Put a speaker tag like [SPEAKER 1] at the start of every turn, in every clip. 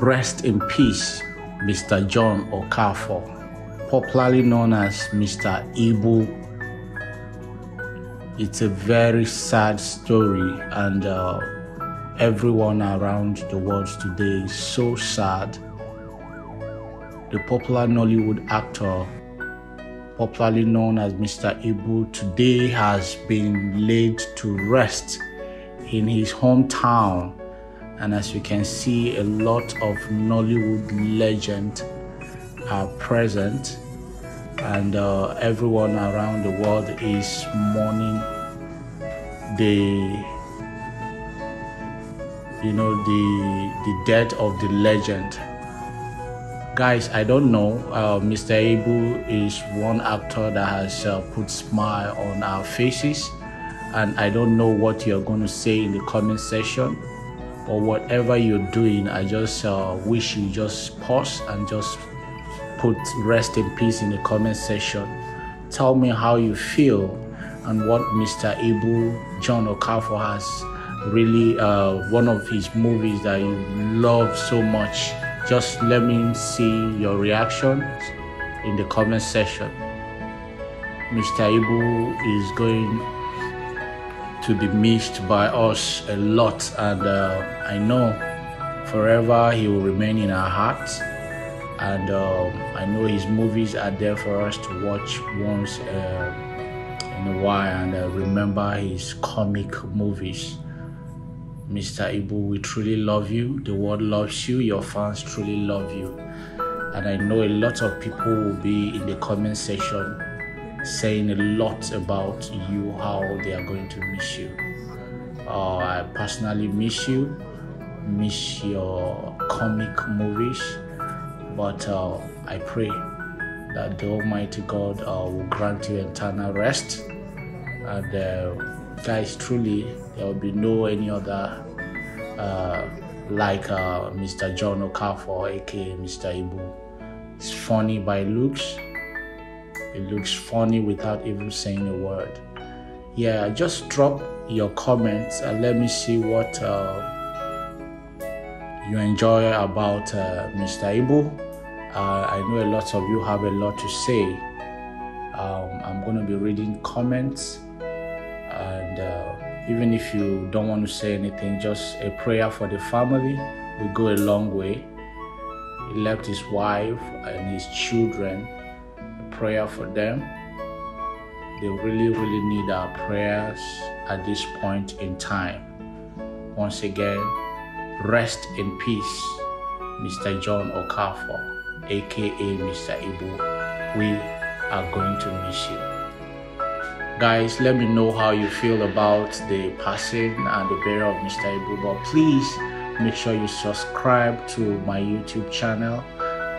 [SPEAKER 1] Rest in peace, Mr. John Okafor, popularly known as Mr. Ibu. It's a very sad story, and uh, everyone around the world today is so sad. The popular Nollywood actor, popularly known as Mr. Ibu, today has been laid to rest in his hometown and as you can see, a lot of Nollywood legends are present, and uh, everyone around the world is mourning the you know the the death of the legend. Guys i don't know uh, mr Ibu is one actor that has uh, put smile on our faces. And i don't know what you're going to say in the comment section or whatever you're doing, I just uh, wish you just pause and just put rest in peace in the comment section. Tell me how you feel and what Mr. Ibu John Okafor has really uh, one of his movies that you love so much. Just let me see your reactions in the comment section. Mr. Ibu is going to be missed by us a lot, and uh, I know forever he will remain in our hearts. And um, I know his movies are there for us to watch once uh, in a while and uh, remember his comic movies. Mr. Ibu, we truly love you. The world loves you. Your fans truly love you. And I know a lot of people will be in the comment section saying a lot about you, how they are going to miss you. Uh, I personally miss you, miss your comic movies, but uh, I pray that the Almighty God uh, will grant you eternal rest. And uh, guys, truly, there will be no any other uh, like uh, Mr. John Okafor, aka Mr. Ibu. It's funny by looks it looks funny without even saying a word. Yeah, just drop your comments and let me see what uh, you enjoy about uh, Mr. Ibu. Uh, I know a lot of you have a lot to say. Um, I'm going to be reading comments, and uh, even if you don't want to say anything, just a prayer for the family will go a long way. He left his wife and his children prayer for them. They really, really need our prayers at this point in time. Once again, rest in peace, Mr. John Okafor, aka Mr. Ibu. We are going to miss you. Guys, let me know how you feel about the passing and the burial of Mr. Ibu. But please make sure you subscribe to my YouTube channel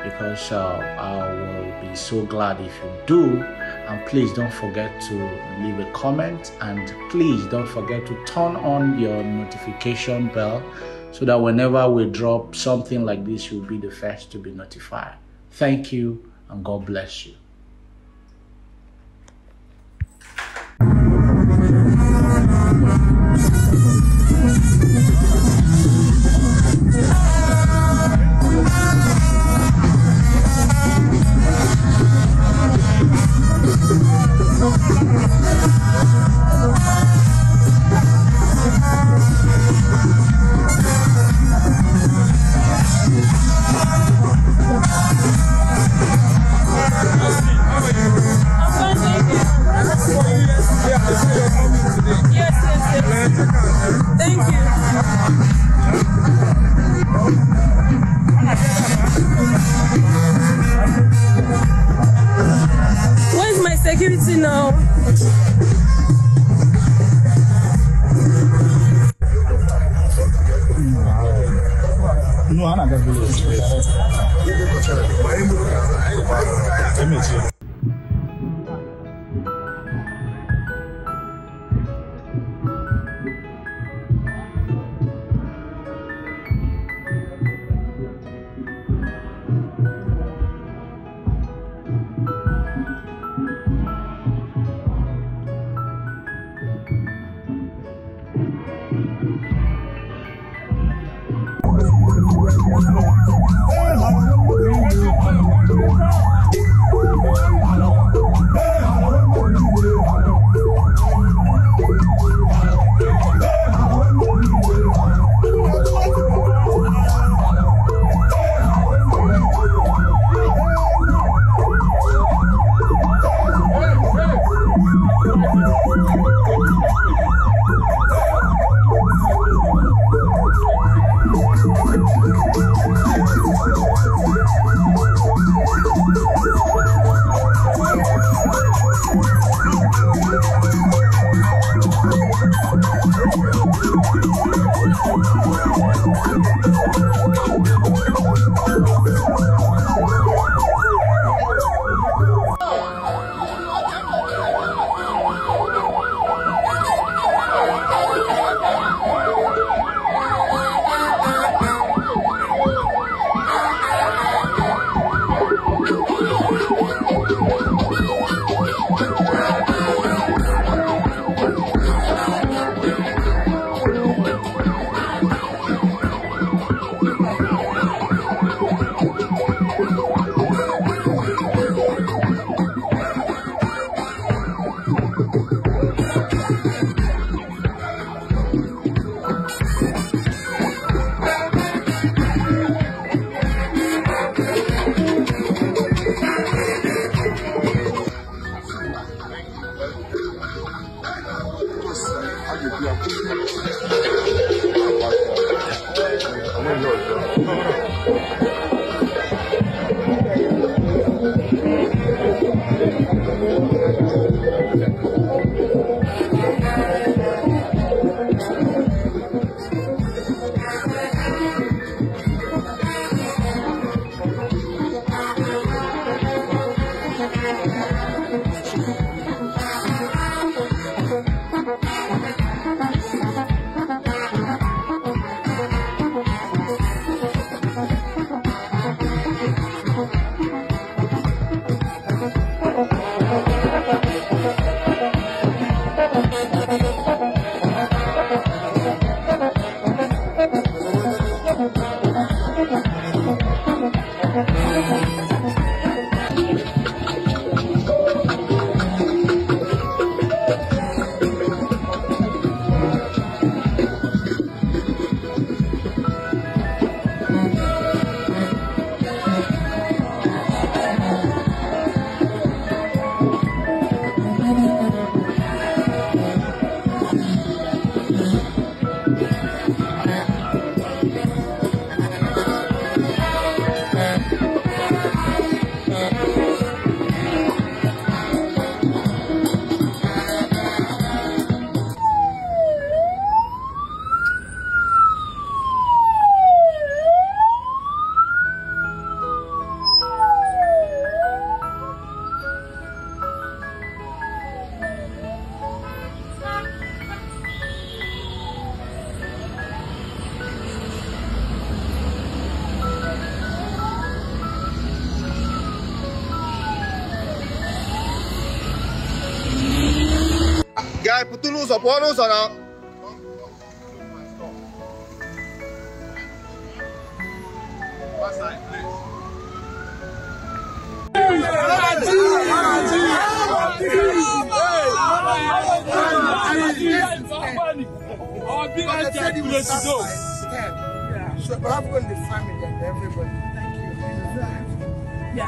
[SPEAKER 1] because uh, I will be so glad if you do. And please don't forget to leave a comment and please don't forget to turn on your notification bell so that whenever we drop something like this, you'll be the first to be notified. Thank you and God bless you.
[SPEAKER 2] Toulouse, pour nous, ça là. Yeah.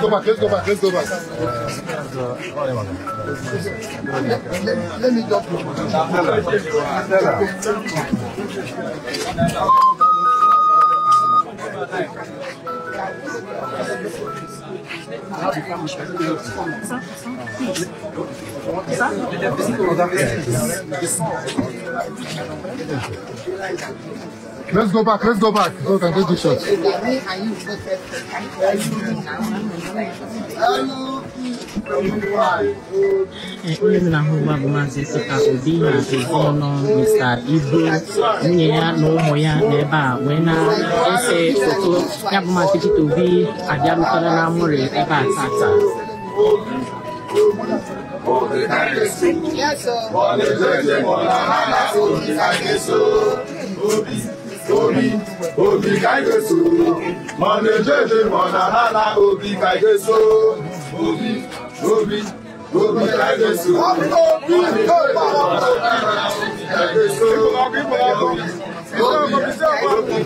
[SPEAKER 2] go back, let's go back, let's go let me just Let's go back, let's go back. We can take the shot.
[SPEAKER 3] onye na-ahụ a bụ maazị Peter Obi na ezinụlọ Mr. Ibu nwunye ya na ụmụ ya nọ ebe a wee na-ese foto ya bụ maazị Peter Obi abịarutela na Amụrị ebe a tata
[SPEAKER 2] obi obi ka jesu mọ na ejeje mọ na nana obi ka jesu obi obi obi ka jesu obi obi obi ka jesu obi.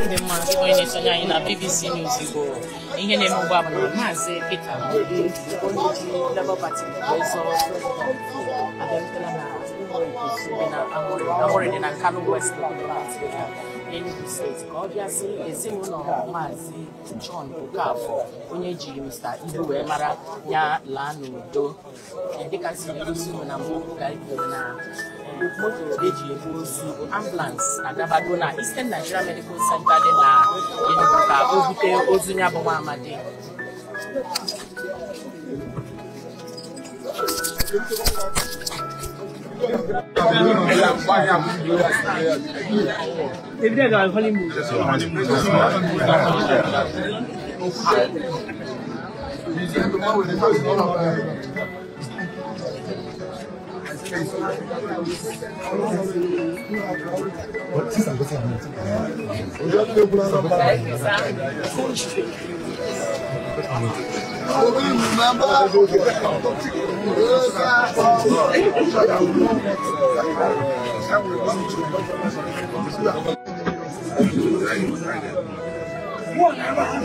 [SPEAKER 3] ndị mmadụ onye na-esonye anyị na BBC News Igbo ihe na-eme ugbu a bụ na maazị Peter Obi onye ji Labour Party zọọ abịarutela na Amụrị dị na Kano West Enugu steeti ka ọ bịazi ezinụlọ maazị John Okafor onye jiri Mr. Ibu wee mara ya laa n'udo. Dịka si egosi na mbụ ga na moto eji ebu ozu ambulance agabago na Eastern Nigeria Medical Center dị na Enugu ka o bute ozu ya bụ nwa amadi
[SPEAKER 4] 我听啥不听啥？我讲的有不好
[SPEAKER 2] 的不好
[SPEAKER 4] 的？我给你慢慢把。وأنا ما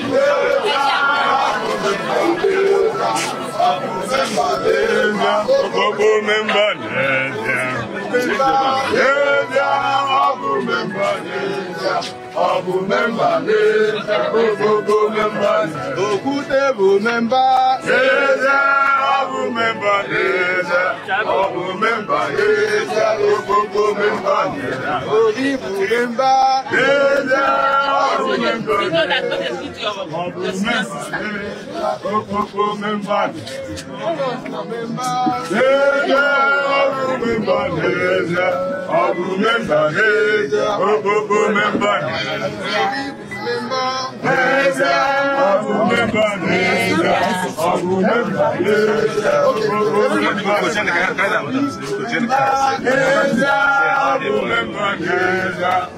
[SPEAKER 4] Thank
[SPEAKER 2] you. Bụ memba.
[SPEAKER 4] N'ẹ̀dá ọ̀bù mẹ́mbà n'ẹ̀dá. Ọ̀bù mẹ́mbà n'ẹ̀dá. Gbogbo mẹ́mbà n'ẹ̀dá. N'ẹ̀dá ọ̀bù mẹ́mbà n'ẹ̀dá. Ọ̀bù mẹ́mbà n'ẹ̀dá. Gbogbo mẹ́mbà n'ẹ̀dá. N'ẹ̀dá ọ̀bù mẹ́mbà n'ẹ̀dá. Ọ̀bù mẹ́mbà n'ẹ̀dá. you know that God is good to your, your senior sister. Okay.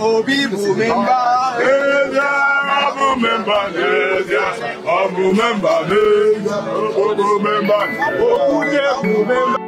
[SPEAKER 2] Obi bụ memba.
[SPEAKER 4] N'ezie, ọ bụ memba n'ezie, ọ bụ memba n'ezie, ọ bụ memba n'ezie.
[SPEAKER 2] Okwute bụ memba.